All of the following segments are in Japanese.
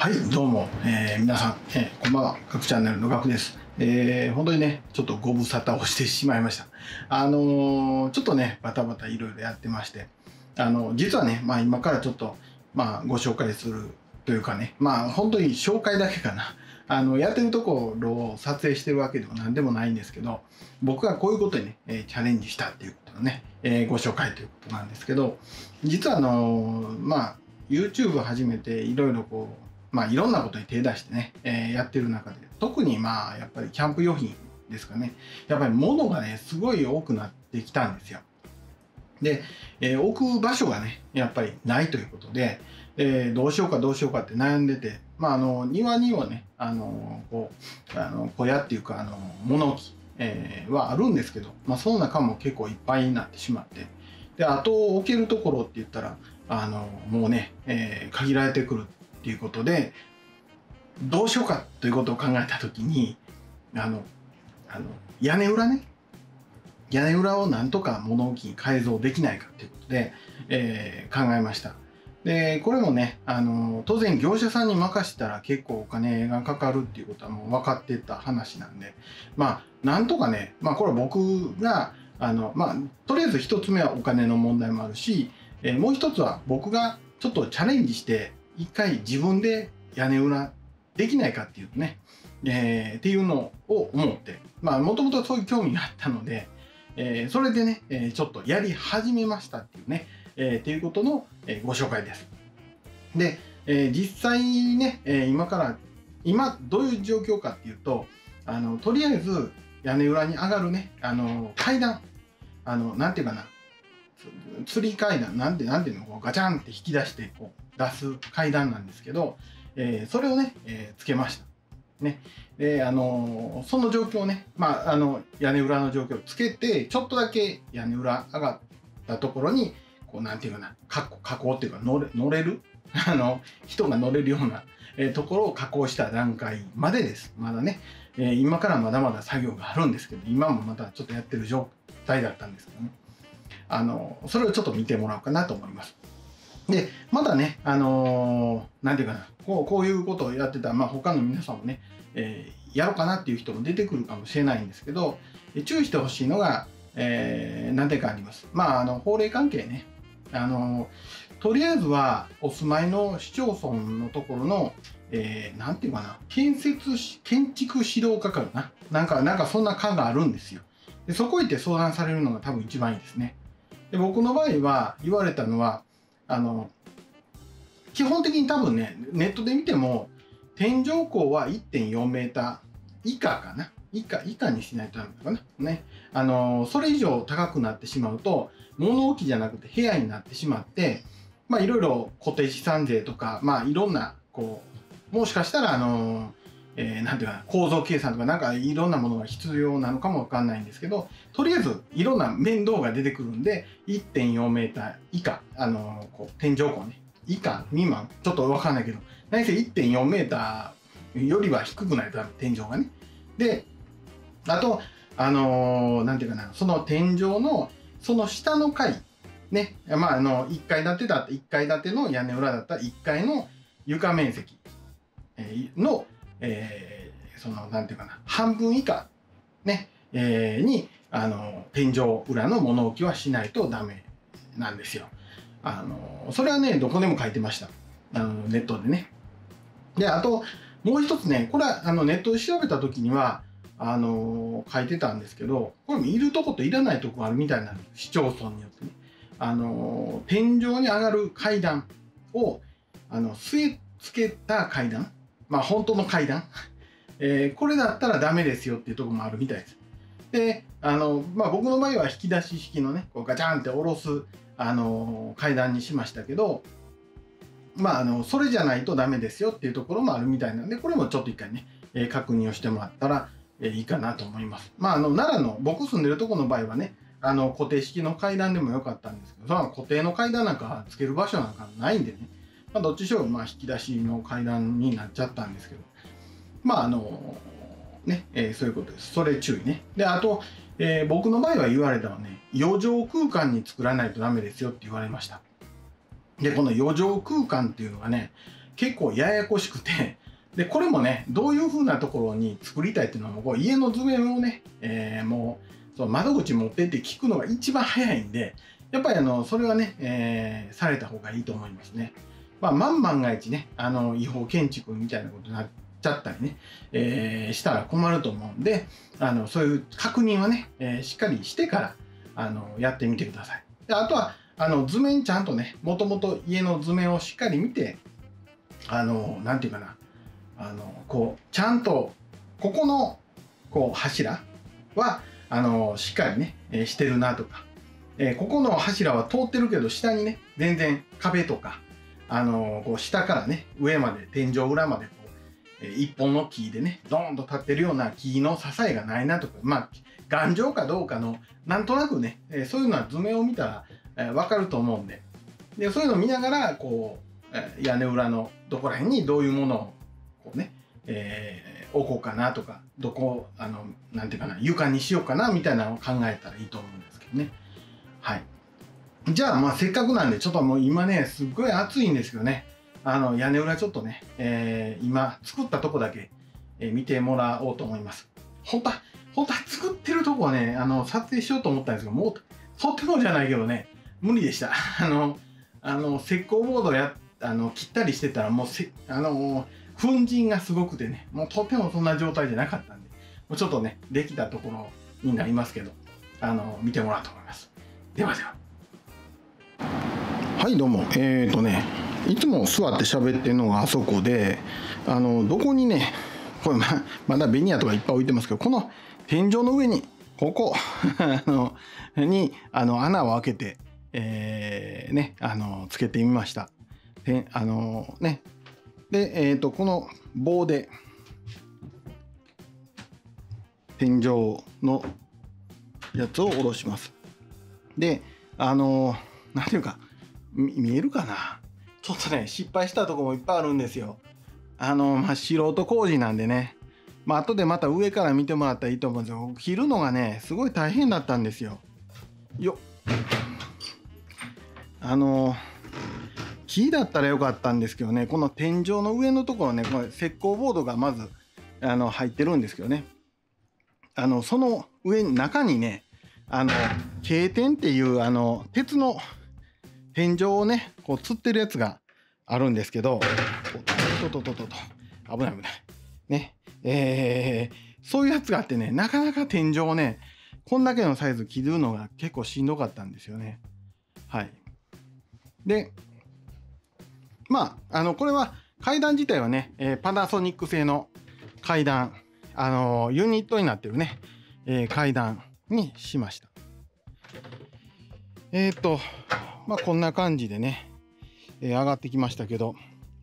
はい、どうも、えー皆さん、えーこんばんは、各チャンネルのガクです。えー本当にね、ちょっとご無沙汰をしてしまいました。あのーちょっとね、バタバタいろいろやってまして、あの実はね、まあ今からちょっと、まあご紹介するというかね、まあ本当に紹介だけかな。あの、やってるところを撮影してるわけでも何でもないんですけど、僕がこういうことにね、えチャレンジしたっていうことのね、えーご紹介ということなんですけど、実はあのまあ、YouTube 始めていろいろこう、まあいろんなことに手出してね、えーやってる中で、特にまあやっぱりキャンプ用品ですかね、やっぱり物がね、すごい多くなってきたんですよ。で、えー置く場所がね、やっぱりないということで、えーどうしようかどうしようかって悩んでて、まああの、庭にはね、あの、こう、あの、小屋っていうか、あの、物置、えーはあるんですけど、まあその中も結構いっぱいになってしまって、で、あと置けるところって言ったら、あの、もうね、えー限られてくるっていうことで、どうしようかということを考えたときに、あの、あの、屋根裏ね、屋根裏をなんとか物置に改造できないかということで、えー考えました。で、これもね、あの、当然業者さんに任せたら結構お金がかかるっていうことはもう分かってた話なんで、まあ、なんとかね、まあこれは僕が、あの、まあ、とりあえず一つ目はお金の問題もあるし、えーもう一つは僕がちょっとチャレンジして、一回自分で屋根裏できないかっていうね、えーっていうのを思って、まあ、もともとそういう興味があったので、えーそれでね、えーちょっとやり始めましたっていうね、えーっていうことの、えご紹介です。で、えー実際ね、えー今から、今どういう状況かっていうと、あの、とりあえず屋根裏に上がるね、あの、階段、あの、なんていうかな、つ釣り階段、なんて、なんていうの、こうガチャンって引き出して、こう、出す階段なんですけど、えーそれをね、えーつけました。ね。で、あのーその状況をね、まあ、あの、屋根裏の状況をつけて、ちょっとだけ屋根裏上がったところに、こう、なんていうかな、加工、加工っていうか、乗れ、乗れる？あの、人が乗れるような、えーところを加工した段階までです。まだね、えー今からまだまだ作業があるんですけど、今もまだちょっとやってる状態だったんですけどね。あの、それをちょっと見てもらおうかなと思います。で、まだね、あのーなんていうかな、こうこういうことをやってたら、まあ他の皆さんもね、えーやろうかなっていう人も出てくるかもしれないんですけど、え注意してほしいのが、えー何点かあります。まあ、あの、法令関係ね、あのーとりあえずはお住まいの市町村のところの、えーなんていうかな、建設し、建築指導課かな。なんか、なんかそんな課があるんですよ。でそこ行って相談されるのが多分一番いいですね。で僕の場合は言われたのは、あの、基本的に多分ね、ネットで見ても、天井高は1.4メーター以下かな。以下、以下にしないとダメかな。ね。あの、それ以上高くなってしまうと、物置じゃなくて部屋になってしまって、まあいろいろ固定資産税とか、まあいろんな、こう、もしかしたらあの、えーなんていうか、構造計算とかなんかいろんなものが必要なのかもわかんないんですけど、とりあえずいろんな面倒が出てくるんで、1.4メーター以下、あのこう天井高ね、以下、未満、ちょっとわかんないけど、何せ1.4メーターよりは低くないと、天井がね。で、あと、あのーなんていうかな、その天井の、その下の階、ね、まあ、あの、1階建てだって、1階建ての屋根裏だったら、1階の床面積えーの、えーその、なんていうかな、半分以下、ね、えーに、あの、天井裏の物置はしないとダメなんですよ。あの、それはね、どこでも書いてました。あの、ネットでね。で、あと、もう一つね、これは、あの、ネットで調べた時には、あの、書いてたんですけど、これもいるとこといらないとこあるみたいなんです。市町村によってね。あの、天井に上がる階段を、あの、据え付けた階段。まあ、本当の階段。えーこれだったらダメですよっていうとこもあるみたいです。で、あの、まあ、僕の場合は引き出し式のね、こうガチャンって下ろす、あの、階段にしましたけど、まあ、あの、それじゃないとダメですよっていうところもあるみたいなんで、これもちょっと一回ね、えー確認をしてもらったら、えーいいかなと思います。まあ、あの、奈良の、僕住んでるところの場合はね、あの、固定式の階段でもよかったんですけど、その固定の階段なんかつける場所なんかないんでね、まあ、どっちにしろ、まあ、引き出しの階段になっちゃったんですけど、まあ、あの、ね、えーそういうことです。それ注意ね。で、あと、えー僕の場合は言われたのはね、余剰空間に作らないとダメですよって言われました。で、この余剰空間っていうのはね、結構ややこしくて、で、これもね、どういう風なところに作りたいっていうのも、こう家の図面をね、えー、もう、その窓口持ってって聞くのが一番早いんで、やっぱりあの、それはね、えー、された方がいいと思いますね。まあ、万万が一ね、あの、違法建築みたいなことになっちゃったりね、えー、したら困ると思うんで、あの、そういう確認はね、えー、しっかりしてから、あの、やってみてください。であとは、あの、図面ちゃんとね、もともと家の図面をしっかり見て、あの、なんていうかな、あの、こう、ちゃんと、ここの、こう、柱は、あの、しっかりね、えー、してるなとか、えー、ここの柱は通ってるけど、下にね、全然壁とか、あの、こう、下からね、上まで、天井裏まで、こう、えー、一本の木でね、ドーンと立ってるような木の支えがないなとか、まあ、頑丈かどうかの、なんとなくね、えー、そういうのは図面を見たら、えー、わかると思うんで、で、そういうのを見ながら、こう、えー、屋根裏のどこら辺にどういうものをこうね、えー、置こうかなとか、どこ、あの、なんていうかな、床にしようかなみたいなのを考えたらいいと思うんですけどね。はい。じゃあ、まあ、せっかくなんで、ちょっともう今ね、すっごい暑いんですけどね、あの、屋根裏ちょっとね、えー、今、作ったとこだけ、えー、見てもらおうと思います。本当は、本当は作ってるとこはね、あの、撮影しようと思ったんですけど、もう、とってもじゃないけどね、無理でした。あの、あの、石膏ボードや、あの、切ったりしてたら、もうせ、あの、粉塵がすごくてね、もうとてもそんな状態じゃなかったんで、もうちょっとね、できたところになりますけど、あの、見てもらおうと思います。ではでは。はいどうも。えーとねいつも座って喋ってるのがあそこであのどこにねこれままだベニヤとかいっぱい置いてますけどこの天井の上にここ あのにあの穴を開けて、えー、ねあのつけてみました。であのね。でえっ、ー、とこの棒で天井のやつを下ろします。であの何ていうか見えるかな？ちょっとね、失敗したとこもいっぱいあるんですよ。あの、まあ、素人工事なんでね。まあ、後でまた上から見てもらったらいいと思うんですよ。切るのがね、すごい大変だったんですよ。よあの、木だったらよかったんですけどね、この天井の上のところね、これ石膏ボードがまず、あの、入ってるんですけどね。あの、その上に、中にね、あの、軽点っていう、あの、鉄の、天井をね、こう吊ってるやつがあるんですけど、ととととと、危ない危ない。ね。えー、そういうやつがあってね、なかなか天井をね、こんだけのサイズ切るのが結構しんどかったんですよね。はい。で、まあ、あの、これは階段自体はね、えー、パナソニック製の階段、あのー、ユニットになってるね、えー、階段にしました。えっ、と、まあこんな感じでね、えー、上がってきましたけど、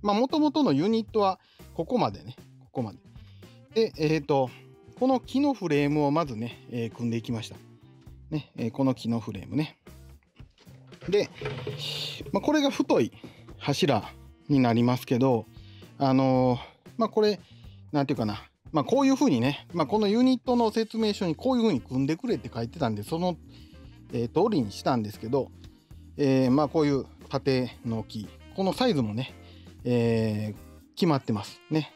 まあもともとのユニットはここまでね、ここまで。で、えっ、ー、と、この木のフレームをまずね、えー、組んでいきました。ね、え、この木のフレームね。で、まあ、これが太い柱になりますけど、あの、まあ、これ、なんていうかな、まあ、こういうふうにね、まあ、このユニットの説明書にこういうふうに組んでくれって書いてたんで、その、えー、通りにしたんですけど、えー、まあこういう縦の木。このサイズもね、えー、決まってますね。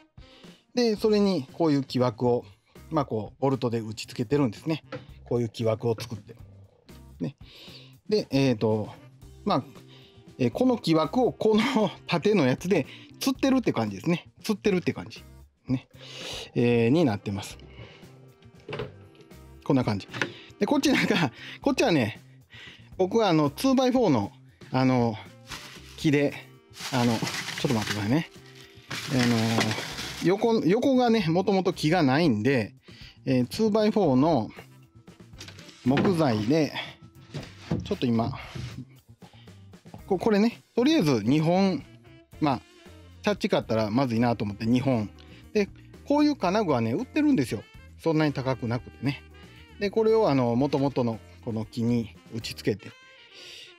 でそれにこういう木枠をまあこうボルトで打ち付けてるんですね。こういう木枠を作って。ね。でえっ、ー、とまあ、え、この木枠をこの縦のやつで釣ってるって感じですね。釣ってるって感じ。ね、えー、になってます。こんな感じ。でこっちなんかこっちはね僕はあの 2x4 のあの木であのちょっと待ってくださいね。あの横横がねもともと木がないんで、えー、2x4 の木材でちょっと今ここれねとりあえず2本まあチャッチ買ったらまずいなと思って2本。でこういう金具はね売ってるんですよ。そんなに高くなくてね。でこれをあの元々のこの木に打ち付けて。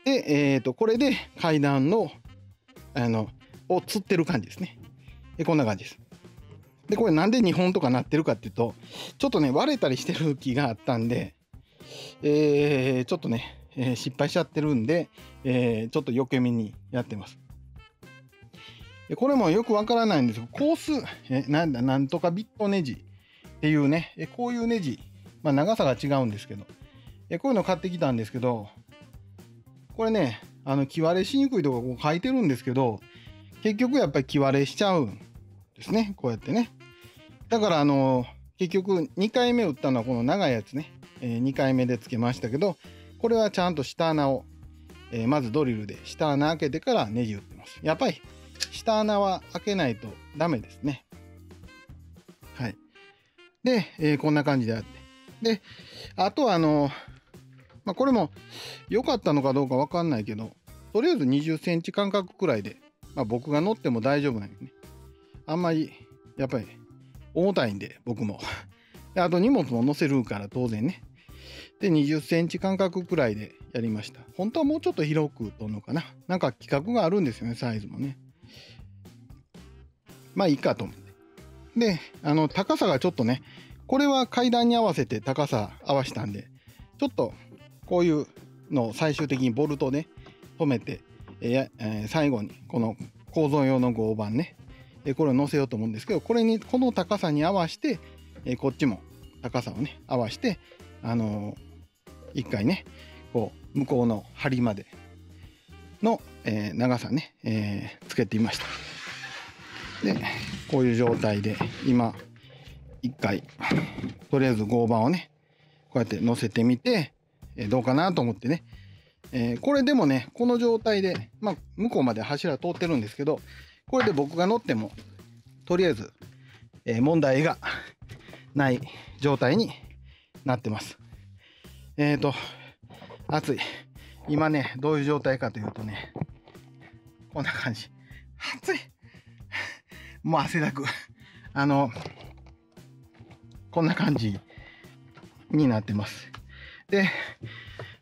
で、えー、とこれで階段のあのを釣ってる感じですね。でこんな感じです。でこれなんで2本とかなってるかっていうとちょっとね割れたりしてる木があったんでえー、ちょっとね、えー、失敗しちゃってるんで、えー、ちょっと余計めにやってます。でこれもよくわからないんですけど、コース、えなんだ、なんとかビットネジっていうね、こういうネジ、まあ、長さが違うんですけど、えこういうの買ってきたんですけど、これね、あの、木割れしにくいとかこう書いてるんですけど、結局やっぱり木割れしちゃうんですね。こうやってね。だからあの、結局2回目打ったのはこの長いやつね、えー、2回目でつけましたけど、これはちゃんと下穴を、えー、まずドリルで下穴開けてからネジ打ってます。やっぱり下穴は開けないとダメですね。はい。で、えー、こんな感じであって。で、あとはあの、まあ、これも良かったのかどうかわかんないけど、とりあえず20センチ間隔くらいで、まあ、僕が乗っても大丈夫なんよね。あんまり、やっぱり重たいんで、僕も。であと荷物も乗せるから当然ね。で、20センチ間隔くらいでやりました。本当はもうちょっと広くとんのかな。なんか規格があるんですよね、サイズもね。まあいいかと思って。で、あの、高さがちょっとね、これは階段に合わせて高さ合わせたんで、ちょっとこういうのを最終的にボルトで止めて、えー、最後にこの構造用の合板ね、えこれを乗せようと思うんですけど、これに、この高さに合わせて、えこっちも高さをね、合わせて、あのー、一回ね、こう、向こうの針までの、えー、長さね、えー、つけてみました。で、こういう状態で、今、一回、とりあえず合板をね、こうやって乗せてみて、えどうかなと思ってね。えー、これでもね、この状態で、まあ、向こうまで柱通ってるんですけど、これで僕が乗っても、とりあえず、えー、問題が ない状態になってます。えっ、ー、と、暑い。今ね、どういう状態かというとね、こんな感じ。暑い。もう汗だく。あの、こんな感じになってます。で、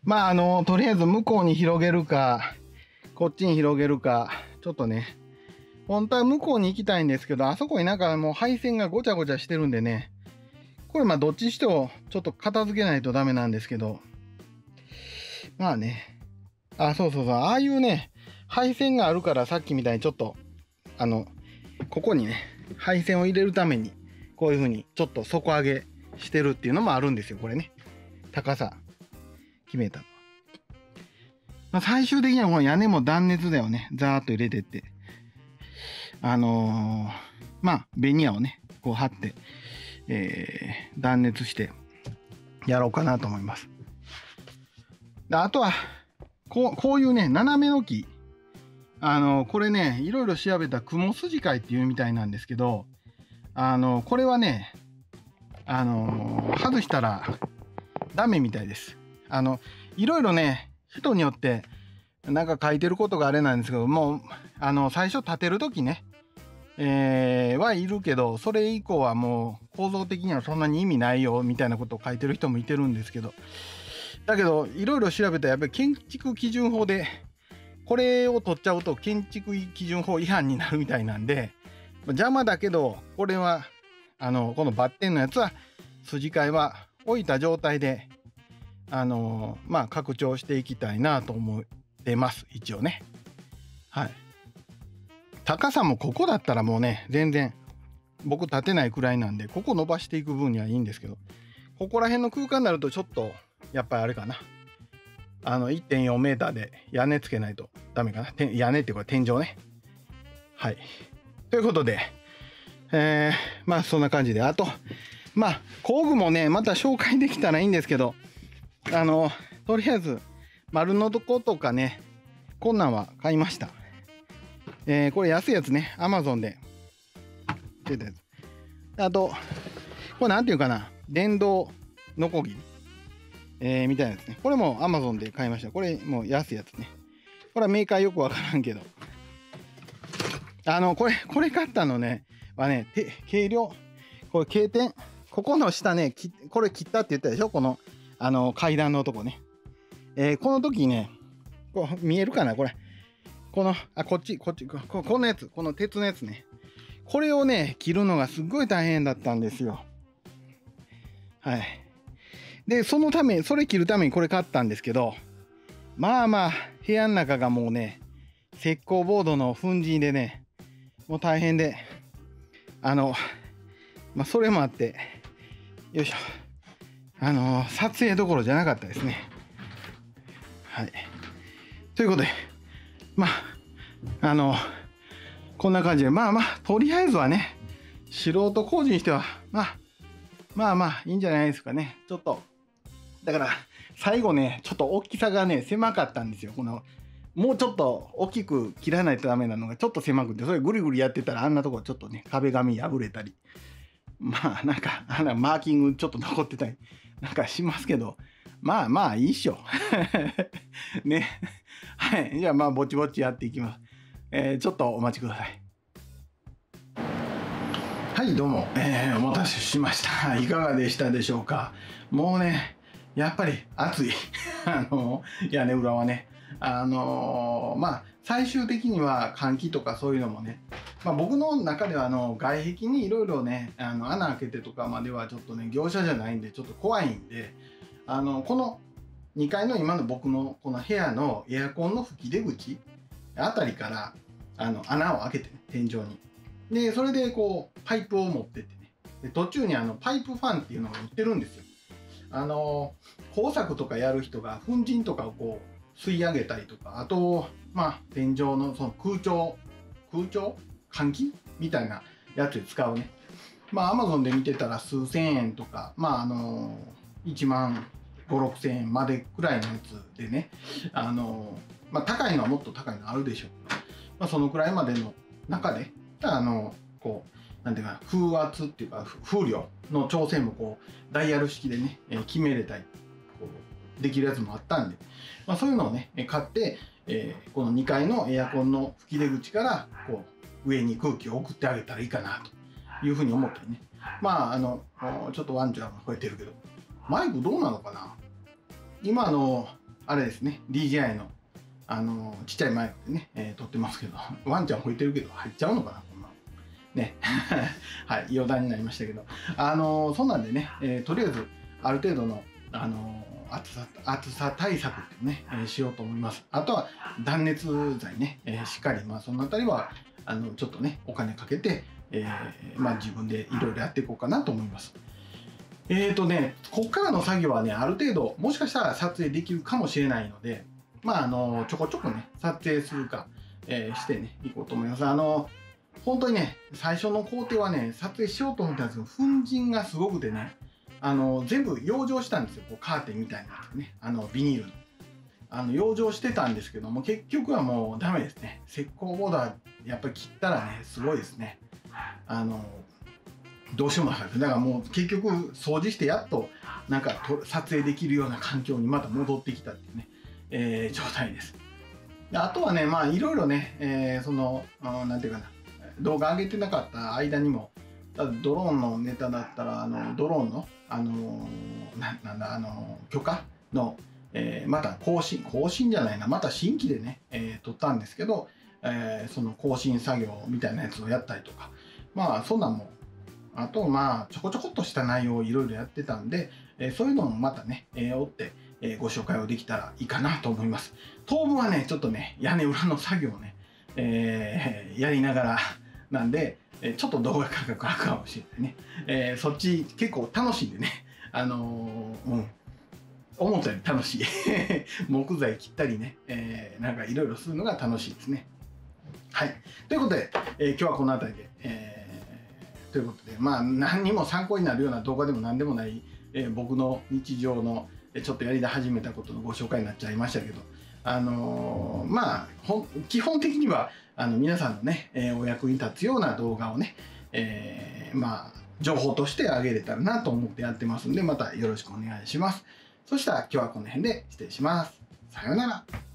まあ、あの、とりあえず向こうに広げるか、こっちに広げるか、ちょっとね、本当は向こうに行きたいんですけど、あそこになんかもう配線がごちゃごちゃしてるんでね、これまあどっちにしてもちょっと片付けないとダメなんですけど、まあね、あ、そうそうそう、ああいうね、配線があるからさっきみたいにちょっと、あの、ここにね、配線を入れるために、こういう風にちょっと底上げしてるっていうのもあるんですよ、これね。高さ決めた。まあ、最終的にはこの屋根も断熱だよね。ザーッと入れてって。あのー、まあ、ベニヤをね、こう貼って、えー、断熱してやろうかなと思います。であとは、こう、こういうね、斜めの木。あの、これね、いろいろ調べた雲筋貝っていうみたいなんですけど、あの、これはね、あの、外したらダメみたいです。あの、いろいろね、人によって、なんか書いてることがあれなんですけど、もう、あの、最初建てるときね、えー、はいるけど、それ以降はもう構造的にはそんなに意味ないよ、みたいなことを書いてる人もいてるんですけど、だけど、いろいろ調べたらやっぱり建築基準法で、これを取っちゃうと建築基準法違反になるみたいなんで、邪魔だけど、これは、あの、このバッテンのやつは、筋替えは置いた状態で、あのまあ、拡張していきたいなと思ってます、一応ね。はい。高さもここだったらもうね、全然、僕立てないくらいなんで、ここ伸ばしていく分にはいいんですけど、ここら辺の空間になるとちょっと、やっぱりあれかな。あの、1.4メーターで屋根つけないとダメかな。屋根っていうか天井ね。はい。ということで、えー、まあそんな感じで、あと、まあ工具もね、また紹介できたらいいんですけど、あの、とりあえず、丸のとことかね、こんなんは買いました。えー、これ安いやつね、アマゾンで出たやつ。あと、これなんていうかな、電動ノコギリ、えー、みたいなやつね。これもアマゾンで買いました。これもう安いやつね。これはメーカーよくわからんけど。あの、これ、これ買ったのね、はね、軽量、これ軽点、ここの下ね、これ切ったって言ったでしょ？このあの、階段のとこね。えー、この時ね、こう見えるかな？これ。この、あ、こっち、こっち、ここのやつ、この鉄のやつね。これをね、切るのがすっごい大変だったんですよ。はい。で、そのため、それ切るためにこれ買ったんですけど、まあまあ、部屋の中がもうね、石膏ボードの粉塵でね、もう大変で、あの、まあ、それもあって、よいしょ。あの、撮影どころじゃなかったですね。はい。ということで、まあ、あの、こんな感じで、まあまあ、とりあえずはね、素人工事にしては、まあ、まあまあ、いいんじゃないですかね。ちょっと、だから、最後ね、ちょっと大きさがね、狭かったんですよ。この、もうちょっと大きく切らないとダメなのがちょっと狭くて、それぐりぐりやってたらあんなとこちょっとね、壁紙破れたり、まあなんか、あのマーキングちょっと残ってたりなんかしますけど、まあまあいいっしょ。ね。はい。じゃあまあぼちぼちやっていきます。えー、ちょっとお待ちください。はいどうも、えー、お待たせしましたいかがでしたでしょうかもうねやっぱり暑い あの屋根裏はねあのー、まあ最終的には換気とかそういうのもね、まあ、僕の中ではあの外壁にいろいろねあの穴開けてとかまではちょっとね業者じゃないんでちょっと怖いんであのこの2階の今の僕のこの部屋のエアコンの吹き出口あたりからあの穴を開けてね天井に。でそれでこうパイプを持ってってね。で途中にあのパイプファンっていうのが売ってるんですよ。あの工作とかやる人が粉塵とかをこう吸い上げたりとかあとまあ天井のその空調空調換気みたいなやつで使うね。まあアマゾンで見てたら数千円とかまああの1万5 6千円までくらいのやつでね。あのまあ高いのはもっと高いのあるでしょう。まあそのくらいまでの中であのこうなんていうか風圧っていうか風量の調整もこうダイヤル式でね、え決めれたりこうできるやつもあったんで、まあ、そういうのをね買って、えー、この2階のエアコンの吹き出口からこう上に空気を送ってあげたらいいかなとい。うふうに思ってね。まああのちょっとワンちゃんが吠えてるけどマイクどうなのかな？今あのあれですね。DJI のあのちっちゃいマイクでね、えー、撮ってますけど ワンちゃん吠えてるけど入っちゃうのかな？ね。はい、余談になりましたけど。あのそんなんでね、えー、とりあえず、ある程度の、あの暑さ、暑さ対策ってね、えー、しようと思います。あとは、断熱材ね、えー、しっかり、まあ、そのあたりは、あの、ちょっとね、お金かけて、えー、まあ、自分でいろいろやっていこうかなと思います。えーとね、こっからの作業はね、ある程度、もしかしたら撮影できるかもしれないので、まあ、あの、ちょこちょこね、撮影するか、えー、してね、いこうと思います。あの、本当にね、最初の工程はね、撮影しようと思ったんですけど、粉塵がすごくてね、あの、全部養生したんですよ。こうカーテンみたいなね、あの、ビニールの。あの、養生してたんですけども、結局はもうダメですね。石膏ボーダー、やっぱり切ったらね、すごいですね。あの、どうしようもない。だからもう結局掃除してやっとなんか撮影できるような環境にまた戻ってきたっていうね、えー、状態です。であとはね、まあいろいろね、えー、その、なんていうかな、動画上げてなかった間にもドローンのネタだったらあのドローンのあのななんだあの許可の、えー、また更新更新じゃないなまた新規でね、えー、撮ったんですけど、えー、その更新作業みたいなやつをやったりとかまあそんなんもあとまあちょこちょこっとした内容をいろいろやってたんで、えー、そういうのもまたね、えー、追って、えー、ご紹介をできたらいいかなと思います。当分はね、ちょっとね、屋根裏の作業をね、えー、やりながら、なんで、えちょっと動画価格あるかもしれないね。えー、そっち結構楽しいんでね。あの、うん。思ったより楽しい。木材切ったりね、えー、なんかいろいろするのが楽しいですね。はい。ということで、えー、今日はこの辺りで、えー、ということで、まあ何にも参考になるような動画でも何でもない、えー、僕の日常のちょっとやり始めたことのご紹介になっちゃいましたけど、あのー、まあ基本的にはあの皆さんのね、えー、お役に立つような動画をね、えー、まあ情報としてあげれたらなと思ってやってますんでまたよろしくお願いします。そしたら今日はこの辺で失礼します。さようなら。